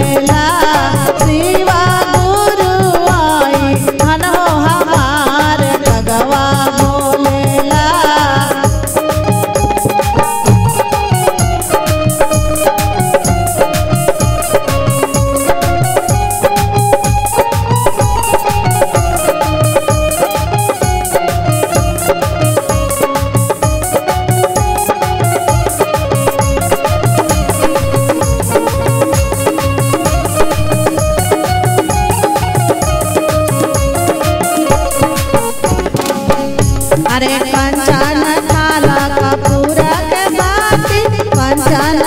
मेला अरे पंचन थाला कपूर के बाती कंचन